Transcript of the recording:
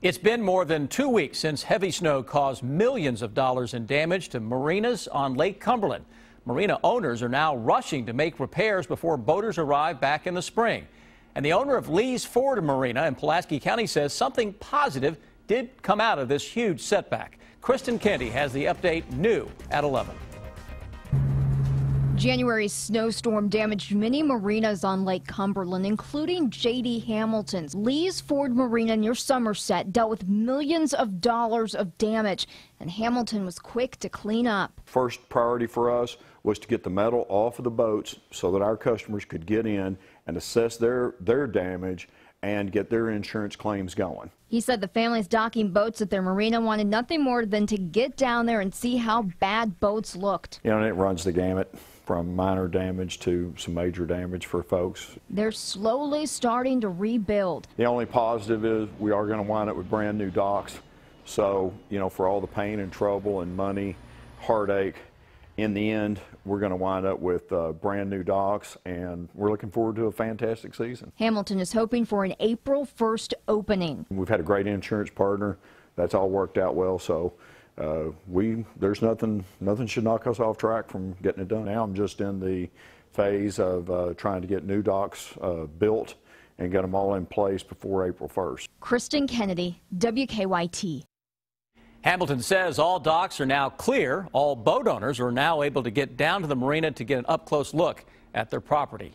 It's been more than two weeks since heavy snow caused millions of dollars in damage to marinas on Lake Cumberland. Marina owners are now rushing to make repairs before boaters arrive back in the spring. And the owner of Lee's Ford Marina in Pulaski County says something positive did come out of this huge setback. Kristen Kennedy has the update new at 11. January's snowstorm damaged many marinas on Lake Cumberland, including J.D. Hamilton's. Lee's Ford Marina near Somerset dealt with millions of dollars of damage, and Hamilton was quick to clean up. First priority for us was to get the metal off of the boats so that our customers could get in and assess their, their damage and get their insurance claims going. He said the families docking boats at their marina wanted nothing more than to get down there and see how bad boats looked. You know, and it runs the gamut from minor damage to some major damage for folks. They're slowly starting to rebuild. The only positive is we are going to wind up with brand new docks. So, you know, for all the pain and trouble and money, heartache, in the end, we're going to wind up with uh, brand new docks, and we're looking forward to a fantastic season. Hamilton is hoping for an April 1st opening. We've had a great insurance partner. That's all worked out well. So uh, we there's nothing nothing should knock us off track from getting it done. Now I'm just in the phase of uh, trying to get new docks uh, built and get them all in place before April 1st. Kristen Kennedy, WKYT. Hamilton says all docks are now clear. All boat owners are now able to get down to the marina to get an up close look at their property.